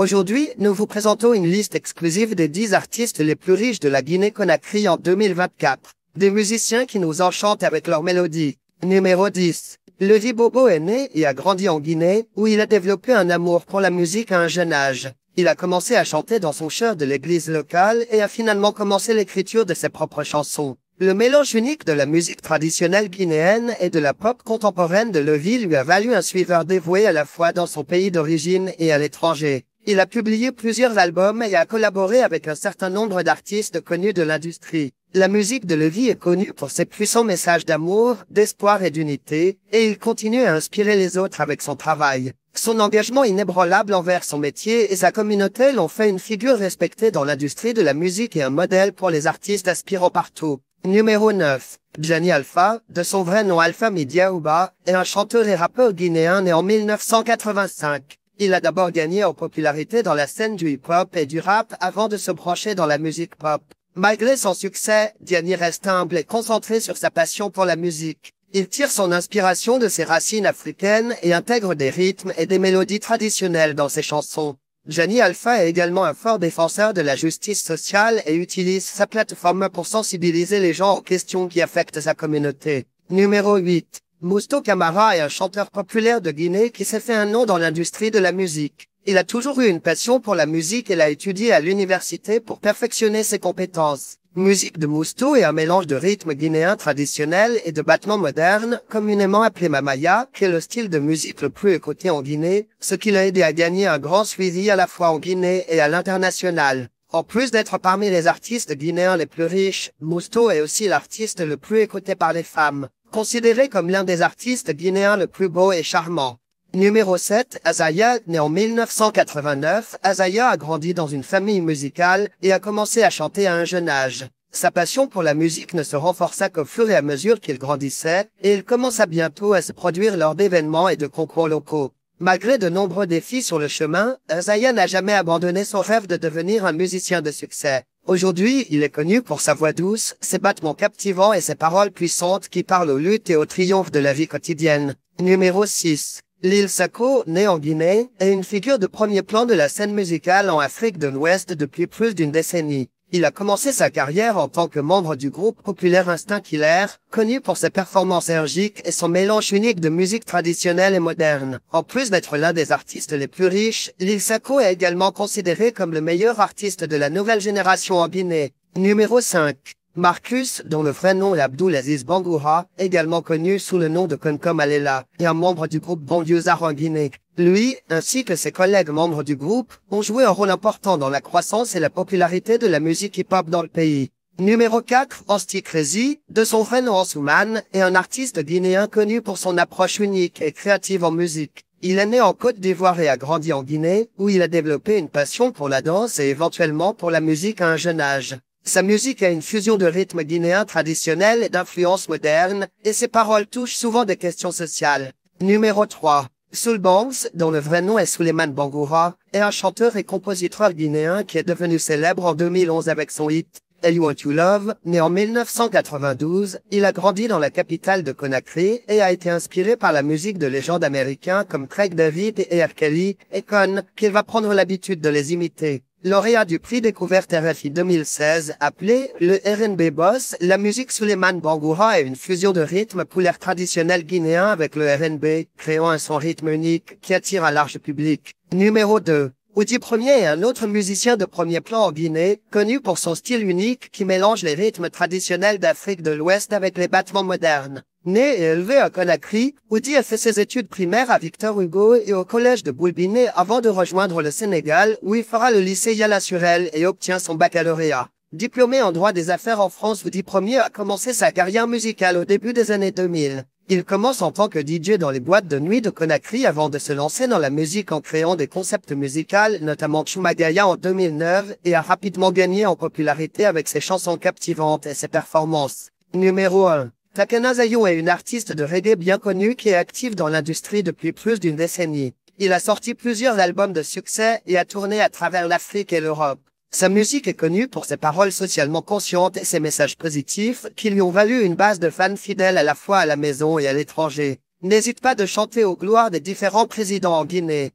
Aujourd'hui, nous vous présentons une liste exclusive des 10 artistes les plus riches de la Guinée-Conakry en 2024. Des musiciens qui nous enchantent avec leur mélodie. Numéro 10. Levi Bobo est né et a grandi en Guinée, où il a développé un amour pour la musique à un jeune âge. Il a commencé à chanter dans son chœur de l'église locale et a finalement commencé l'écriture de ses propres chansons. Le mélange unique de la musique traditionnelle guinéenne et de la pop contemporaine de Levi lui a valu un suiveur dévoué à la fois dans son pays d'origine et à l'étranger. Il a publié plusieurs albums et a collaboré avec un certain nombre d'artistes connus de l'industrie. La musique de Levi est connue pour ses puissants messages d'amour, d'espoir et d'unité, et il continue à inspirer les autres avec son travail. Son engagement inébranlable envers son métier et sa communauté l'ont fait une figure respectée dans l'industrie de la musique et un modèle pour les artistes aspirant partout. Numéro 9. Gianni Alpha, de son vrai nom Alpha Midiaouba, est un chanteur et rappeur guinéen né en 1985. Il a d'abord gagné en popularité dans la scène du hip-hop et du rap avant de se brancher dans la musique pop. Malgré son succès, Gianni reste humble et concentré sur sa passion pour la musique. Il tire son inspiration de ses racines africaines et intègre des rythmes et des mélodies traditionnelles dans ses chansons. Gianni Alpha est également un fort défenseur de la justice sociale et utilise sa plateforme pour sensibiliser les gens aux questions qui affectent sa communauté. Numéro 8. Mousto Camara est un chanteur populaire de Guinée qui s'est fait un nom dans l'industrie de la musique. Il a toujours eu une passion pour la musique et l'a étudié à l'université pour perfectionner ses compétences. Musique de Mousto est un mélange de rythmes guinéens traditionnels et de battements modernes, communément appelé mamaya, qui est le style de musique le plus écouté en Guinée, ce qui l'a aidé à gagner un grand suivi à la fois en Guinée et à l'international. En plus d'être parmi les artistes guinéens les plus riches, Mousto est aussi l'artiste le plus écouté par les femmes, considéré comme l'un des artistes guinéens le plus beau et charmant. Numéro 7, Azaya, né en 1989, Azaya a grandi dans une famille musicale et a commencé à chanter à un jeune âge. Sa passion pour la musique ne se renforça qu'au fur et à mesure qu'il grandissait, et il commença bientôt à se produire lors d'événements et de concours locaux. Malgré de nombreux défis sur le chemin, Azaya n'a jamais abandonné son rêve de devenir un musicien de succès. Aujourd'hui, il est connu pour sa voix douce, ses battements captivants et ses paroles puissantes qui parlent aux luttes et aux triomphes de la vie quotidienne. Numéro 6. Lil Sako, né en Guinée, est une figure de premier plan de la scène musicale en Afrique de l'Ouest depuis plus d'une décennie. Il a commencé sa carrière en tant que membre du groupe populaire Instinct Killer, connu pour ses performances énergiques et son mélange unique de musique traditionnelle et moderne. En plus d'être l'un des artistes les plus riches, Lil est également considéré comme le meilleur artiste de la nouvelle génération en Guinée. Numéro 5. Marcus, dont le vrai nom est Abdul Aziz Bangoura, également connu sous le nom de Concom Alela, est un membre du groupe Banlieusard en Guinée. Lui, ainsi que ses collègues membres du groupe, ont joué un rôle important dans la croissance et la popularité de la musique hip-hop dans le pays. Numéro 4, Osti Crazy, de son vrai nom Ansouman, est un artiste guinéen connu pour son approche unique et créative en musique. Il est né en Côte d'Ivoire et a grandi en Guinée, où il a développé une passion pour la danse et éventuellement pour la musique à un jeune âge. Sa musique a une fusion de rythmes guinéens traditionnels et d'influences modernes, et ses paroles touchent souvent des questions sociales. Numéro 3. Soul Banks, dont le vrai nom est Suleiman Bangoura, est un chanteur et compositeur guinéen qui est devenu célèbre en 2011 avec son hit And You Love, né en 1992, il a grandi dans la capitale de Conakry et a été inspiré par la musique de légendes américains comme Craig David et R. Kelly et Con, qu'il va prendre l'habitude de les imiter. Lauréat du prix découverte RFI 2016, appelé le RNB Boss, la musique Suleiman Bangoura est une fusion de rythmes pour l'air traditionnel guinéen avec le RNB, créant un son rythme unique qui attire un large public. Numéro 2. Oudi Premier est un autre musicien de premier plan en Guinée, connu pour son style unique qui mélange les rythmes traditionnels d'Afrique de l'Ouest avec les battements modernes. Né et élevé à Conakry, Woody a fait ses études primaires à Victor Hugo et au collège de Boulbiné avant de rejoindre le Sénégal où il fera le lycée Yala Surel et obtient son baccalauréat. Diplômé en droit des affaires en France, Woody Premier a commencé sa carrière musicale au début des années 2000. Il commence en tant que DJ dans les boîtes de nuit de Conakry avant de se lancer dans la musique en créant des concepts musicaux, notamment Chumagaya en 2009, et a rapidement gagné en popularité avec ses chansons captivantes et ses performances. Numéro 1. Takana Zayo est une artiste de reggae bien connue qui est active dans l'industrie depuis plus d'une décennie. Il a sorti plusieurs albums de succès et a tourné à travers l'Afrique et l'Europe. Sa musique est connue pour ses paroles socialement conscientes et ses messages positifs qui lui ont valu une base de fans fidèles à la fois à la maison et à l'étranger. N'hésite pas de chanter aux gloires des différents présidents en Guinée.